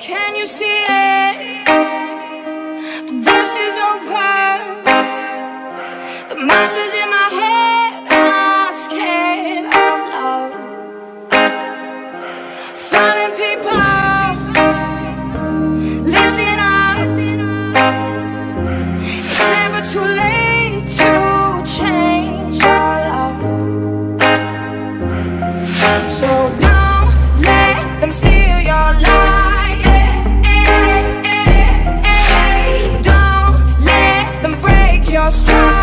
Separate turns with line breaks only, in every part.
Can you see it? The worst is over. The monsters in my head are scared of love. Finding people, listen up. It's never too late to change your love. So don't let them steal your life. lost time.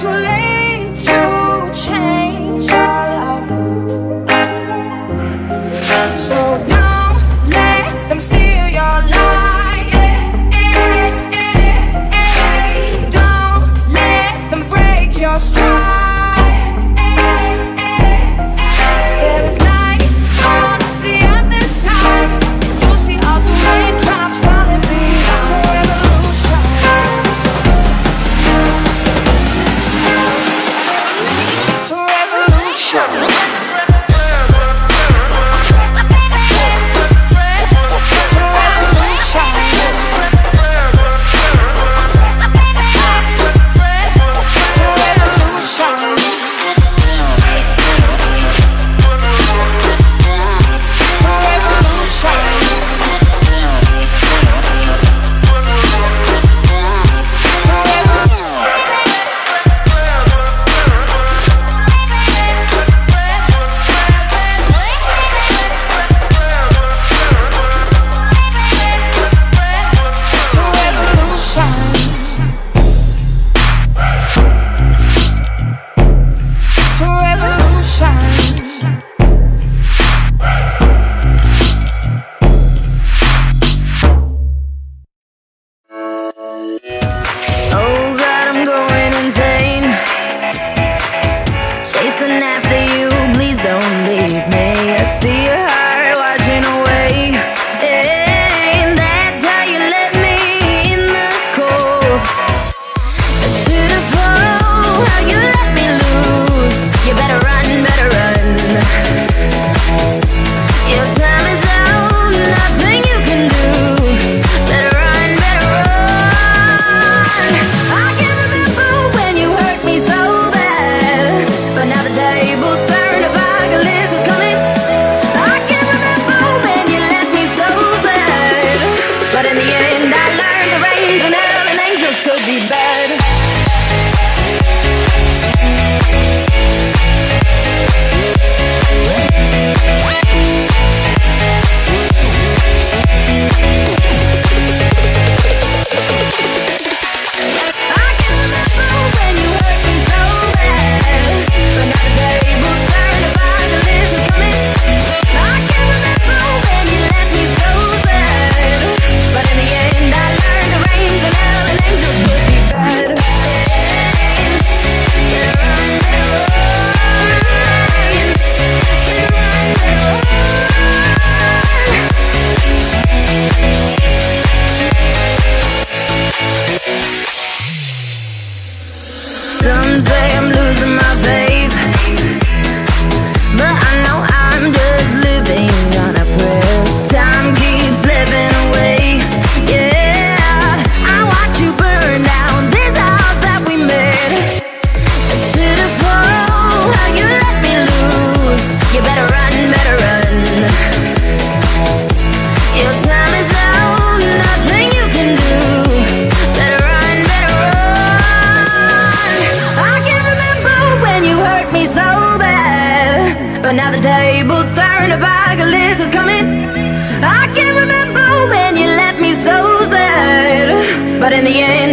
too late.
Shut Wednesday But now the table's turned, a apocalypse is coming. I can't remember when you left me so sad. But in the end